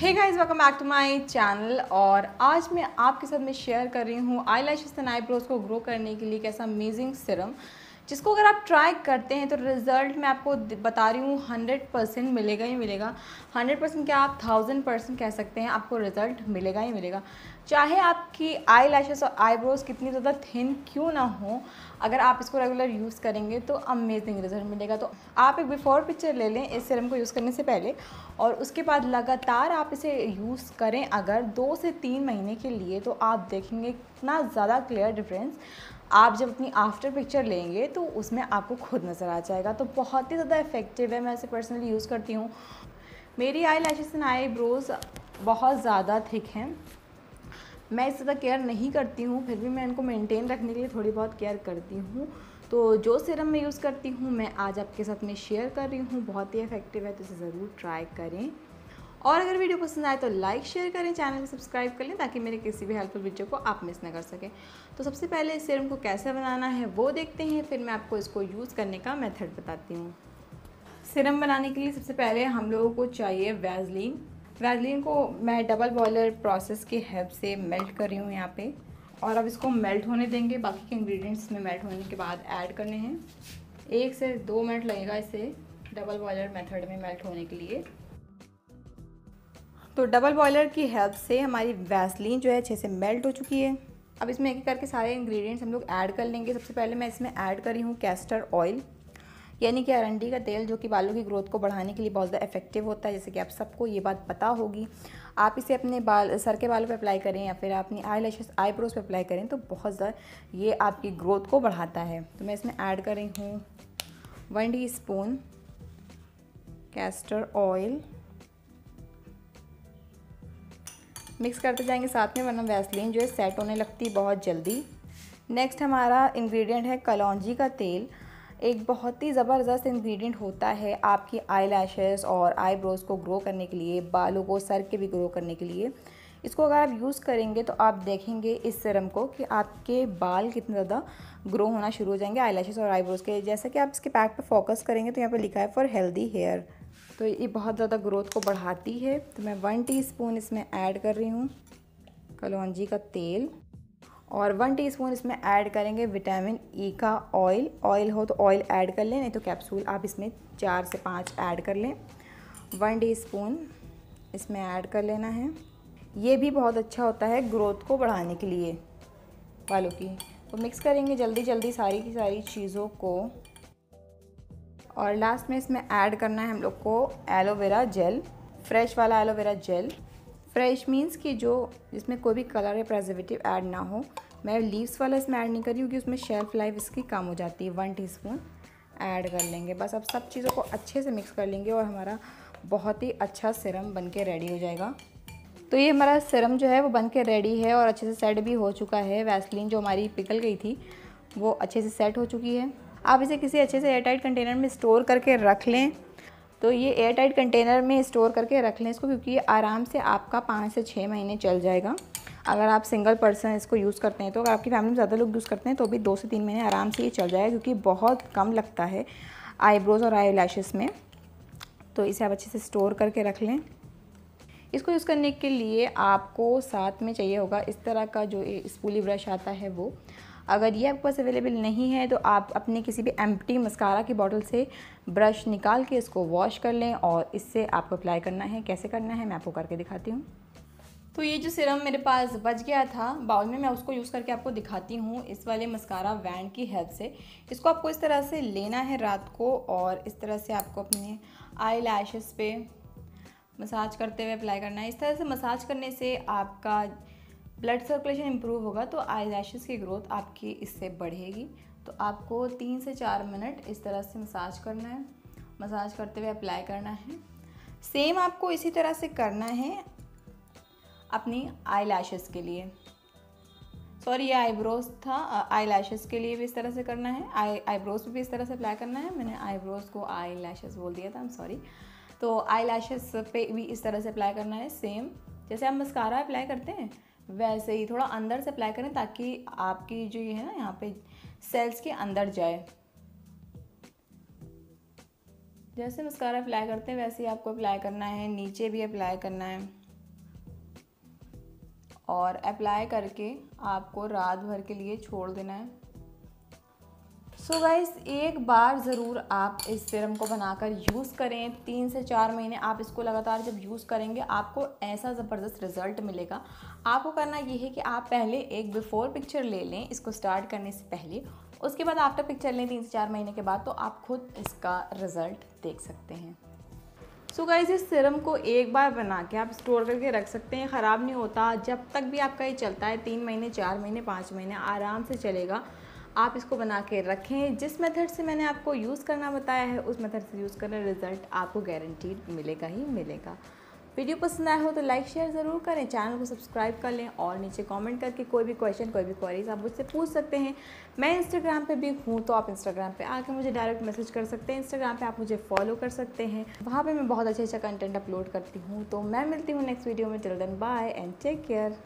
Hey guys welcome back to my channel और आज मैं आपके साथ में शेयर कर रही हूँ आई लैशेस एंड आईब्रोज को ग्रो करने के लिए कैसा अमेजिंग सिरम जिसको अगर आप ट्राई करते हैं तो रिज़ल्ट मैं आपको बता रही हूँ हंड्रेड परसेंट मिलेगा ही मिलेगा। हंड्रेड परसेंट क्या आप थाउज़ेंड परसेंट कह सकते हैं, आपको रिज़ल्ट मिलेगा ही मिलेगा। चाहे आपकी आई लैशेस और आईब्रोज कितनी ज़्यादा थिन क्यों ना हो, अगर आप इसको रेगुलर यूज़ करेंगे तो अमेजिंग रिज़ल्ट मिलेगा। तो आप एक बिफोर पिक्चर ले लें, इस सिरम को यूज़ करने से पहले, और उसके बाद लगातार आप इसे यूज़ करें, अगर दो से तीन महीने के लिए तो आप देखेंगे इतना ज़्यादा क्लियर डिफरेंस आप जब अपनी आफ्टर पिक्चर लेंगे तो उसमें आपको खुद नज़र आ जाएगा। तो बहुत ही ज़्यादा इफ़ेक्टिव है, मैं इसे पर्सनली यूज़ करती हूँ। मेरी eye lashes and eyebrows बहुत ज़्यादा थिक हैं। मैं इस ज़्यादा केयर नहीं करती हूँ, फिर भी मैं इनको मेंटेन रखने के लिए थोड़ी बहुत केयर करती हूँ। तो जो सिरम मैं यूज़ करती हूँ, मैं आज आपके साथ में शेयर कर रही हूँ। बहुत ही इफ़ेक्टिव है तो इसे ज़रूर ट्राई करें। और अगर वीडियो पसंद आए तो लाइक, शेयर करें, चैनल को सब्सक्राइब कर लें ताकि मेरे किसी भी हेल्पफुल वीडियो को आप मिस ना कर सकें। तो सबसे पहले इस सीरम को कैसे बनाना है वो देखते हैं, फिर मैं आपको इसको यूज़ करने का मेथड बताती हूँ। सिरम बनाने के लिए सबसे पहले हम लोगों को चाहिए वैजलिन वैजलिन को मैं डबल बॉयलर प्रोसेस की हेल्प से मेल्ट कर रही हूँ यहाँ पे। और अब इसको मेल्ट होने देंगे, बाकी के इंग्रेडिएंट्स में मेल्ट होने के बाद ऐड करने हैं। एक से दो मिनट लगेगा इसे डबल बॉयलर मेथड में मेल्ट होने के लिए। तो डबल बॉयलर की हेल्प से हमारी वैसलीन जो है अच्छे से मेल्ट हो चुकी है। अब इसमें एक एक करके सारे इंग्रेडिएंट्स हम लोग ऐड कर लेंगे। सबसे पहले मैं इसमें ऐड करी हूँ कैस्टर ऑयल यानी कि अरंडी का तेल, जो कि बालों की ग्रोथ को बढ़ाने के लिए बहुत ज़्यादा इफ़ेक्टिव होता है। जैसे कि आप सबको ये बात पता होगी, आप इसे अपने बाल, सर के बालों पर अप्लाई करें या फिर अपनी आई लैशेस आईब्रोज पे अप्लाई करें तो बहुत ज़्यादा ये आपकी ग्रोथ को बढ़ाता है। तो मैं इसमें ऐड कर रही हूँ one teaspoon castor oil mix करते जाएँगे साथ में, वरना वैसलीन जो है सेट होने लगती है बहुत जल्दी। नेक्स्ट हमारा इंग्रेडिएंट है कलौजी का तेल। एक बहुत ही ज़बरदस्त इंग्रेडिएंट होता है आपकी आई लैशेस और आईब्रोज़ को ग्रो करने के लिए, बालों को सर के भी ग्रो करने के लिए। इसको अगर आप यूज़ करेंगे तो आप देखेंगे इस सिरम को कि आपके बाल कितने ज़्यादा ग्रो होना शुरू हो जाएँगे आई और आईब्रोज़ के। जैसा कि आप इसके पैक पर फोकस करेंगे तो यहाँ पर लिखा है फॉर हेल्दी हेयर तो ये बहुत ज़्यादा ग्रोथ को बढ़ाती है। तो मैं वन टी इसमें ऐड कर रही हूँ कलौजी का तेल और वन टीस्पून इसमें ऐड करेंगे विटामिन ई e का ऑयल। ऑयल हो तो ऑयल ऐड कर लें, नहीं तो कैप्सूल आप इसमें चार से पाँच ऐड कर लें। वन टीस्पून इसमें ऐड कर लेना है। ये भी बहुत अच्छा होता है ग्रोथ को बढ़ाने के लिए। बालों की। तो मिक्स करेंगे जल्दी जल्दी सारी की सारी चीज़ों को। और लास्ट में इसमें ऐड करना है हम लोग को एलोवेरा जेल फ्रेश वाला aloe vera gel fresh means कि जो जिसमें कोई भी कलर या प्रेजर्वेटिव ऐड ना हो। मैं लीव्स वाला इसमें ऐड नहीं कर रही हूँ क्योंकि उसमें शेल्फ लाइफ इसकी कम हो जाती है। वन टीस्पून ऐड कर लेंगे। बस अब सब चीज़ों को अच्छे से मिक्स कर लेंगे और हमारा बहुत ही अच्छा सिरम बन के रेडी हो जाएगा। तो ये हमारा सिरम जो है वो बन के रेडी है और अच्छे से सेट भी हो चुका है। वैसलिन जो हमारी पिघल गई थी, वो अच्छे से सेट हो चुकी है। आप इसे किसी अच्छे से एयरटाइट कंटेनर में स्टोर करके रख लें। तो ये एयर टाइट कंटेनर में स्टोर करके रख लें इसको, क्योंकि आराम से आपका पाँच से छः महीने चल जाएगा। अगर आप सिंगल पर्सन इसको यूज़ करते हैं तो अगर आपकी फैमिली में ज़्यादा लोग यूज़ करते हैं तो भी दो से तीन महीने आराम से ये चल जाएगा, क्योंकि बहुत कम लगता है आईब्रोज़ और आई में। तो इसे आप अच्छे से स्टोर करके रख लें। इसको यूज़ करने के लिए आपको साथ में चाहिए होगा इस तरह का जो स्पूली ब्रश आता है वो। अगर ये आपके पास अवेलेबल नहीं है तो आप अपने किसी भी एम्प्टी मस्कारा की बॉटल से ब्रश निकाल के इसको वॉश कर लें और इससे आपको अप्लाई करना है। कैसे करना है, मैं आपको करके दिखाती हूँ। तो ये जो सिरम मेरे पास बच गया था बाउल में मैं उसको यूज़ करके आपको दिखाती हूँ, इस वाले मस्कारा वैंड की हेल्प से। इसको आपको इस तरह से लेना है रात को और इस तरह से आपको अपने आई लैशेस पे मसाज करते हुए अप्लाई करना है। इस तरह से मसाज करने से आपका ब्लड सर्कुलेशन इम्प्रूव होगा तो आई की ग्रोथ आपकी इससे बढ़ेगी। तो आपको तीन से चार मिनट इस तरह से मसाज करना है। मसाज करते हुए अप्लाई करना है। सेम आपको इसी तरह से करना है अपनी आई के लिए। सॉरी ये आईब्रोज था आई लैशेज़ के लिए भी इस तरह से करना है। आई आईब्रोज भी इस तरह से अप्लाई करना है। मैंने आईब्रोज को आई लैशेज़ बोल दिया था सॉरी तो आई लैशेज़ पे भी इस तरह से अप्लाई करना है सेम जैसे आप मस्कारा अप्लाई करते हैं वैसे ही थोड़ा अंदर से अप्लाई करें ताकि आपकी जो ये है ना, यहाँ पे सेल्स के अंदर जाए। जैसे मस्कारा अप्लाई करते हैं, वैसे ही आपको अप्लाई करना है, नीचे भी अप्लाई करना है। और अप्लाई करके आपको रात भर के लिए छोड़ देना है। सो so गाइस एक बार ज़रूर आप इस सिरम को बनाकर यूज़ करें। तीन से चार महीने आप इसको लगातार जब यूज़ करेंगे, आपको ऐसा ज़बरदस्त रिज़ल्ट मिलेगा। आपको करना ये है कि आप पहले एक बिफ़ोर पिक्चर ले लें, इसको स्टार्ट करने से पहले। उसके बाद आफ्टर पिक्चर लें तीन से चार महीने के बाद तो आप खुद इसका रिज़ल्ट देख सकते हैं। सो गाइज़ इस सिरम को एक बार बना के आप स्टोर करके रख सकते हैं। ख़राब नहीं होता। जब तक भी आपका ये चलता है, तीन महीने, चार महीने, पाँच महीने, आराम से चलेगा। आप इसको बना के रखें। जिस मेथड से मैंने आपको यूज़ करना बताया है, उस मेथड से यूज़ करना रिज़ल्ट आपको गारंटीड मिलेगा ही मिलेगा। वीडियो पसंद आया हो तो लाइक, शेयर ज़रूर करें। चैनल को सब्सक्राइब कर लें और नीचे कमेंट करके कोई भी क्वेश्चन, कोई भी क्वारीज आप मुझसे पूछ सकते हैं। मैं इंस्टाग्राम पे भी हूँ तो आप इंस्टाग्राम पे आके मुझे डायरेक्ट मैसेज कर सकते हैं। इंस्टाग्राम पे आप मुझे फॉलो कर सकते हैं। वहाँ पे मैं बहुत अच्छा अच्छा कंटेंट अपलोड करती हूँ। तो मैं मिलती हूँ नेक्स्ट वीडियो में। Children bye and take care